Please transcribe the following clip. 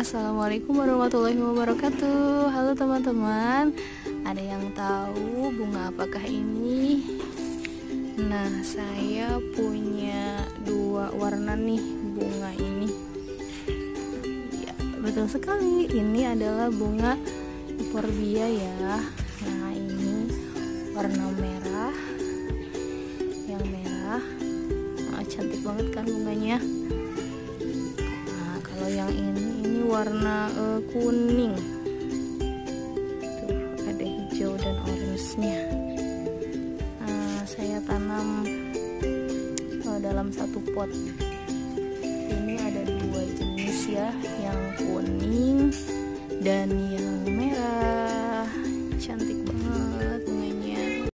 Assalamualaikum warahmatullahi wabarakatuh. Halo teman-teman Ada yang tahu bunga apakah ini? Nah saya punya dua warna nih bunga ini. Ya betul sekali. Ini adalah bunga Euphorbia ya. Nah ini warna merah. Yang merah. Nah, Cantik banget kan bunganya warna uh, kuning. Tuh ada hijau dan orange-nya. Nah, saya tanam uh, dalam satu pot. Ini ada dua jenis ya yang kuning dan yang